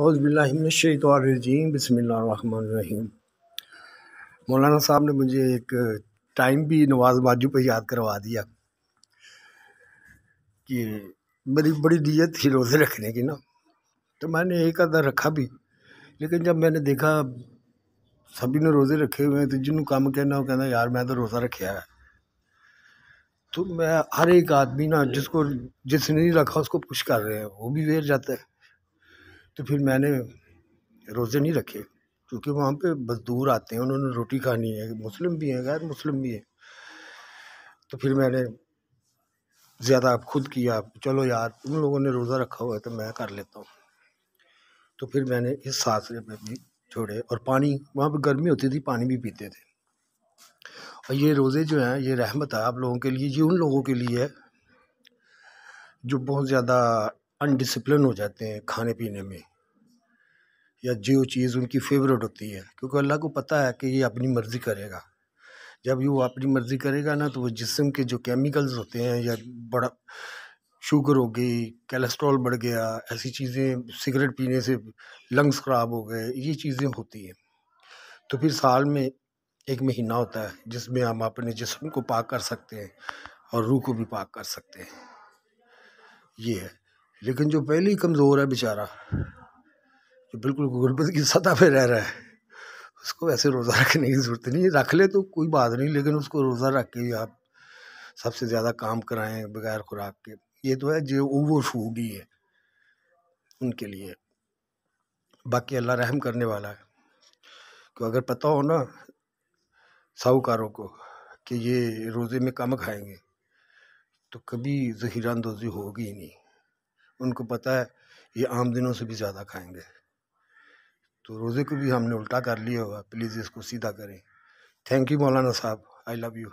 अज़बिल्लाशैतरजीम बसमीम मौलाना साहब ने मुझे एक टाइम भी नवाज़ बाजू पर याद करवा दिया कि मेरी बड़ी नीयत थी रोज़े रखने की ना। तो मैंने एक अदा रखा भी, लेकिन जब मैंने देखा सभी ने रोज़े रखे हुए हैं तो जिन्होंने काम कहना वो कहना, यार, मैं तो रोज़ा रखा है। तो मैं हर एक आदमी ना, जिसको, जिसने नहीं रखा, उसको पुश कर रहे हैं, वो भी वेर जाता है। तो फिर मैंने रोज़े नहीं रखे, क्योंकि वहाँ पे मजदूर आते हैं, उन्होंने रोटी खानी है, मुस्लिम भी हैं, गैर मुस्लिम भी हैं। तो फिर मैंने ज़्यादा खुद किया चलो यार, उन लोगों ने रोज़ा रखा हुआ है तो मैं कर लेता हूँ। तो फिर मैंने इस सासरे में भी छोड़े और पानी, वहाँ पे गर्मी होती थी, पानी भी पीते थे। और ये रोज़े जो हैं, ये रहमत है आप लोगों के लिए, ये उन लोगों के लिए है, जो बहुत ज़्यादा अनडिसिप्लिन हो जाते हैं खाने पीने में। या जो चीज़ उनकी फेवरेट होती है, क्योंकि अल्लाह को पता है कि ये अपनी मर्ज़ी करेगा। जब ये वो अपनी मर्ज़ी करेगा ना तो वो जिसम के जो केमिकल्स होते हैं या बड़ा शुगर हो गई कोलेस्ट्रॉल बढ़ गया, ऐसी चीज़ें सिगरेट पीने से लंग्स ख़राब हो गए, ये चीज़ें होती हैं। तो फिर साल में एक महीना होता है, जिसमें हम अपने जिसम को पाक कर सकते हैं और रूह को भी पाक कर सकते हैं। ये है। लेकिन जो पहले ही कमज़ोर है बेचारा जो बिल्कुल गुरबत की सतह पे रह रहा है। उसको वैसे रोज़ा रखने की ज़रूरत नहीं है। रख ले तो कोई बात नहीं, लेकिन उसको रोज़ा रख के आप सबसे ज़्यादा काम कराएँ बगैर खुराक के। ये तो है जो ओवर फ़ूड ही है उनके लिए। बाकी अल्लाह रहम करने वाला है। तो अगर पता हो ना साहूकारों को कि ये रोज़े में कम खाएँगे तो कभी जहीरा अंदोज़ी होगी ही नहीं। उनको पता है ये आम दिनों से भी ज़्यादा खाएँगे। तो रोज़े को भी हमने उल्टा कर लिया होगा। प्लीज़ इसको सीधा करें। थैंक यू मौलाना साहब। I love you